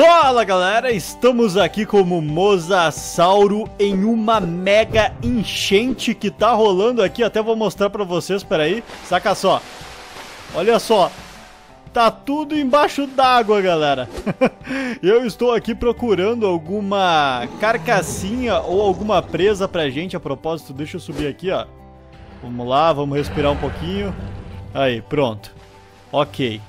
Fala galera, estamos aqui como Mosasauro em uma mega enchente que tá rolando aqui, até vou mostrar pra vocês, peraí, saca só, olha só, tá tudo embaixo d'água galera, eu estou aqui procurando alguma carcassinha ou alguma presa pra gente, a propósito, deixa eu subir aqui ó, vamos lá, vamos respirar um pouquinho, aí, pronto, ok,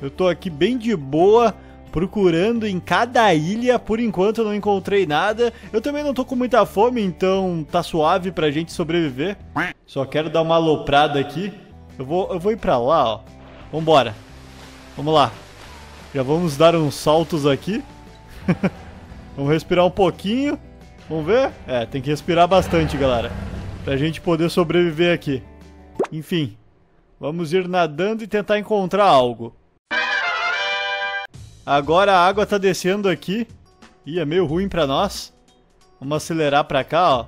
eu tô aqui bem de boa, procurando em cada ilha, por enquanto não encontrei nada. Eu também não tô com muita fome, então tá suave pra gente sobreviver. Só quero dar uma aloprada aqui. Eu vou, eu vou ir pra lá, ó. Vambora. Vamos lá. Já vamos dar uns saltos aqui. vamos respirar um pouquinho. Vamos ver? É, tem que respirar bastante, galera. Pra gente poder sobreviver aqui. Enfim. Vamos ir nadando e tentar encontrar algo. Agora a água tá descendo aqui. Ih, é meio ruim pra nós. Vamos acelerar pra cá, ó.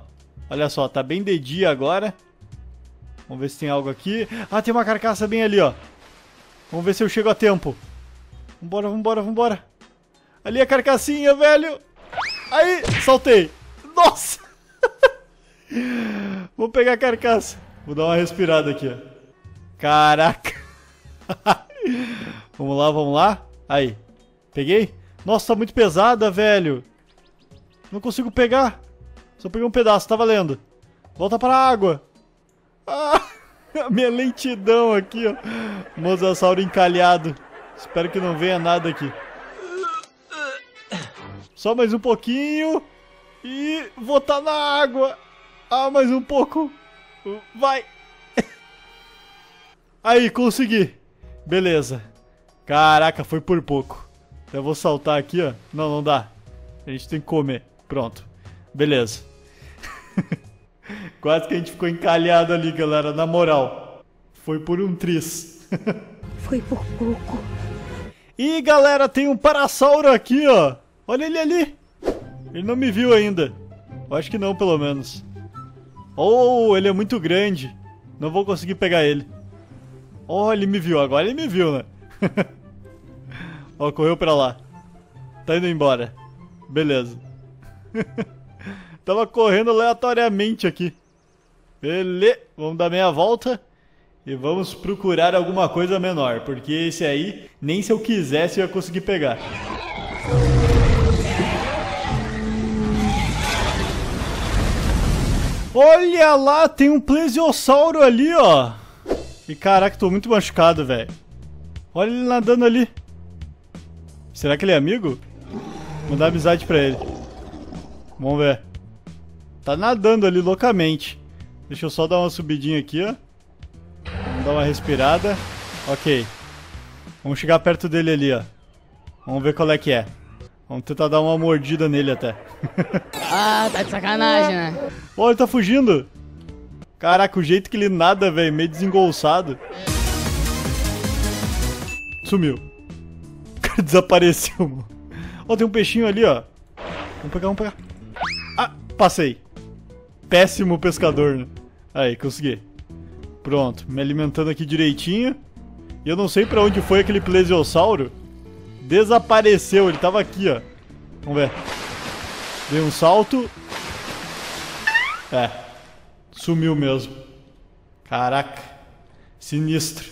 Olha só, tá bem de dia agora. Vamos ver se tem algo aqui. Ah, tem uma carcaça bem ali, ó. Vamos ver se eu chego a tempo. Vambora, vambora, vambora. Ali a carcassinha, velho. Aí, saltei. Nossa! Vou pegar a carcaça. Vou dar uma respirada aqui, ó. Caraca. vamos lá, vamos lá. Aí, Peguei? Nossa, tá muito pesada, velho. Não consigo pegar. Só peguei um pedaço, tá valendo. Volta para a água. Ah, minha lentidão aqui, ó. Mosasauro encalhado. Espero que não venha nada aqui. Só mais um pouquinho. E vou estar tá na água. Ah, mais um pouco. Vai. Aí, consegui. Beleza. Caraca, foi por pouco. Eu vou saltar aqui, ó. Não, não dá. A gente tem que comer. Pronto. Beleza. Quase que a gente ficou encalhado ali, galera. Na moral. Foi por um tris. Foi por pouco. E galera, tem um parasauro aqui, ó. Olha ele ali. Ele não me viu ainda. Eu acho que não, pelo menos. Oh, ele é muito grande. Não vou conseguir pegar ele. Oh, ele me viu. Agora ele me viu, né? Ó, correu pra lá. Tá indo embora. Beleza. Tava correndo aleatoriamente aqui. Beleza. Vamos dar meia volta. E vamos procurar alguma coisa menor. Porque esse aí, nem se eu quisesse eu ia conseguir pegar. Olha lá, tem um plesiosauro ali, ó. E caraca, tô muito machucado, velho. Olha ele nadando ali. Será que ele é amigo? Vou dar amizade pra ele. Vamos ver. Tá nadando ali loucamente. Deixa eu só dar uma subidinha aqui, ó. Vamos dar uma respirada. Ok. Vamos chegar perto dele ali, ó. Vamos ver qual é que é. Vamos tentar dar uma mordida nele até. ah, tá de sacanagem, né? Ó, ele tá fugindo. Caraca, o jeito que ele nada, velho, meio desengolçado. Sumiu. Desapareceu, mano. Ó, tem um peixinho ali, ó. Vamos pegar, vamos pegar. Ah, passei. Péssimo pescador, né? Aí, consegui. Pronto, me alimentando aqui direitinho. E eu não sei pra onde foi aquele plesiosauro. Desapareceu, ele tava aqui, ó. Vamos ver. Dei um salto. É. Sumiu mesmo. Caraca. Sinistro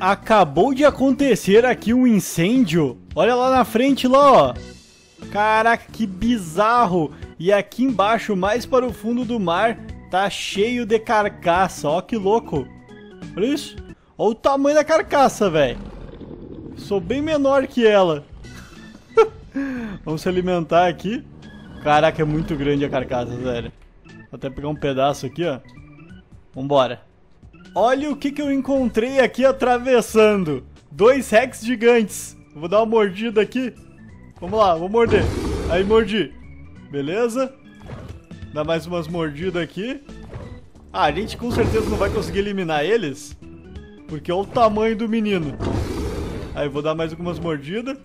acabou de acontecer aqui um incêndio. Olha lá na frente, lá, ó. Caraca, que bizarro. E aqui embaixo, mais para o fundo do mar, tá cheio de carcaça. Ó que louco. Olha isso. Olha o tamanho da carcaça, velho. Sou bem menor que ela. Vamos se alimentar aqui. Caraca, é muito grande a carcaça, velho. Vou até pegar um pedaço aqui, ó. Vambora. Olha o que, que eu encontrei aqui atravessando. Dois Rex gigantes. Vou dar uma mordida aqui. Vamos lá, vou morder. Aí, mordi. Beleza. Dá mais umas mordidas aqui. Ah, a gente com certeza não vai conseguir eliminar eles. Porque olha o tamanho do menino. Aí, vou dar mais algumas mordidas.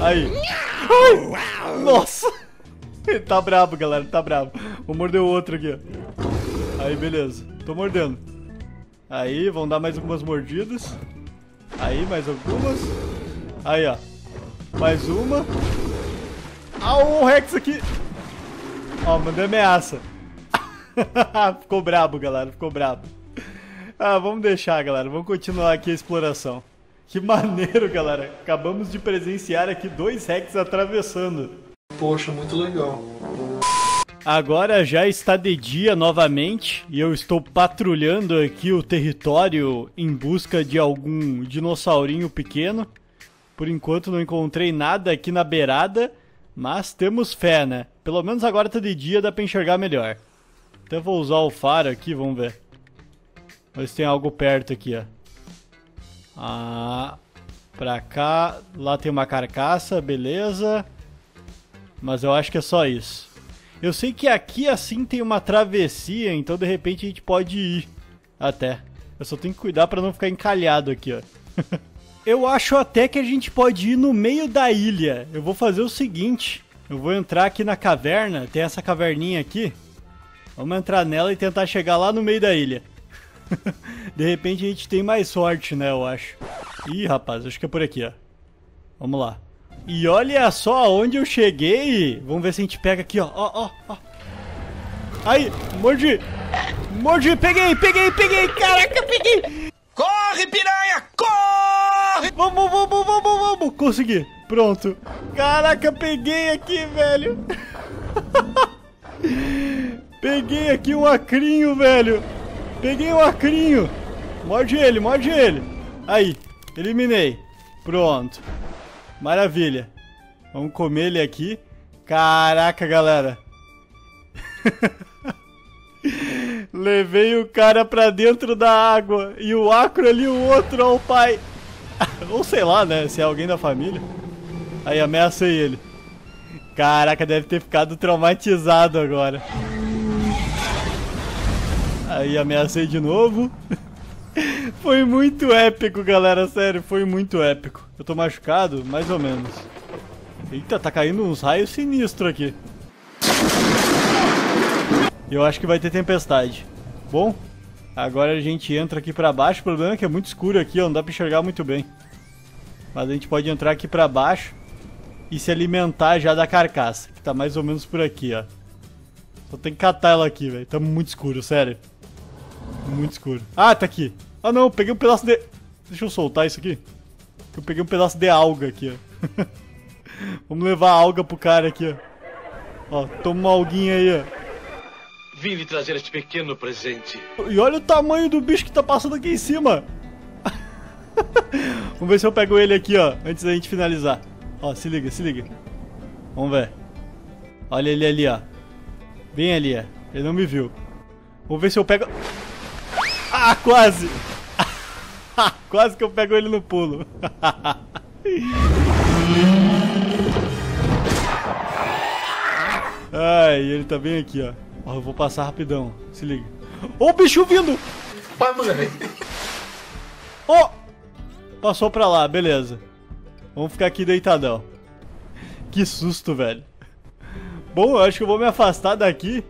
Aí. Ai! Nossa! Ele tá brabo, galera. Tá brabo. Vou morder o outro aqui. Aí, beleza. Tô mordendo. Aí, vão dar mais algumas mordidas. Aí, mais algumas. Aí, ó. Mais uma. Ah, o Rex aqui. Ó, mandei ameaça. ficou brabo, galera. Ficou brabo. Ah, vamos deixar, galera. Vamos continuar aqui a exploração. Que maneiro, galera. Acabamos de presenciar aqui dois Rex atravessando. Poxa, muito legal. Agora já está de dia novamente e eu estou patrulhando aqui o território em busca de algum dinossaurinho pequeno. Por enquanto não encontrei nada aqui na beirada, mas temos fé, né? Pelo menos agora tá de dia, dá pra enxergar melhor. Até vou usar o faro aqui, vamos ver. Se tem algo perto aqui, ó. Ah, pra cá, lá tem uma carcaça, beleza. Mas eu acho que é só isso. Eu sei que aqui assim tem uma travessia, então de repente a gente pode ir até. Eu só tenho que cuidar para não ficar encalhado aqui, ó. eu acho até que a gente pode ir no meio da ilha. Eu vou fazer o seguinte, eu vou entrar aqui na caverna, tem essa caverninha aqui. Vamos entrar nela e tentar chegar lá no meio da ilha. de repente a gente tem mais sorte, né, eu acho. Ih, rapaz, acho que é por aqui, ó. Vamos lá. E olha só aonde eu cheguei. Vamos ver se a gente pega aqui, ó. Ó, ó, ó. Aí, mordi. Mordi, peguei, peguei, peguei. Caraca, peguei. Corre, piranha, corre! Vamos, vamos, vamos, vamos. Consegui. Pronto. Caraca, peguei aqui, velho. peguei aqui um acrinho, velho. Peguei um acrinho. Morde ele, morde ele. Aí, eliminei. Pronto. Maravilha. Vamos comer ele aqui. Caraca, galera. Levei o cara pra dentro da água. E o acro ali, o outro, ó, o pai. Ou sei lá, né? Se é alguém da família. Aí, ameacei ele. Caraca, deve ter ficado traumatizado agora. Aí, ameacei de novo. Foi muito épico, galera, sério, foi muito épico. Eu tô machucado? Mais ou menos. Eita, tá caindo uns raios sinistros aqui. Eu acho que vai ter tempestade. Bom, agora a gente entra aqui pra baixo. O problema é que é muito escuro aqui, ó, não dá pra enxergar muito bem. Mas a gente pode entrar aqui pra baixo e se alimentar já da carcaça, que tá mais ou menos por aqui, ó. Só tem que catar ela aqui, velho. Tá muito escuro, sério. Muito escuro. Ah, tá aqui. Ah não, peguei um pedaço de... Deixa eu soltar isso aqui. Eu peguei um pedaço de alga aqui, ó. Vamos levar a alga pro cara aqui, ó. Ó, toma uma alguinha aí, ó. Vim lhe trazer este pequeno presente. E olha o tamanho do bicho que tá passando aqui em cima. Vamos ver se eu pego ele aqui, ó, antes da gente finalizar. Ó, se liga, se liga. Vamos ver. Olha ele ali, ó. Bem ali, ó. Ele não me viu. Vamos ver se eu pego... Ah, quase! quase que eu pego ele no pulo. Ai, ele tá bem aqui, ó. Ó, eu vou passar rapidão. Se liga. Ô, oh, bicho vindo! Vai, moleque. Ó! Oh! Passou pra lá, beleza. Vamos ficar aqui deitadão. Que susto, velho. Bom, eu acho que eu vou me afastar daqui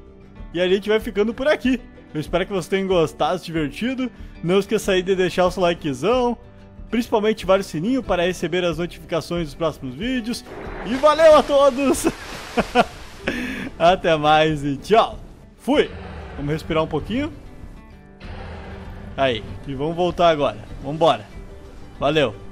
e a gente vai ficando por aqui. Eu espero que vocês tenham gostado, divertido. Não esqueça aí de deixar o seu likezão, principalmente ativar o sininho para receber as notificações dos próximos vídeos. E valeu a todos! Até mais e tchau! Fui! Vamos respirar um pouquinho. Aí, e vamos voltar agora. Vambora! Valeu!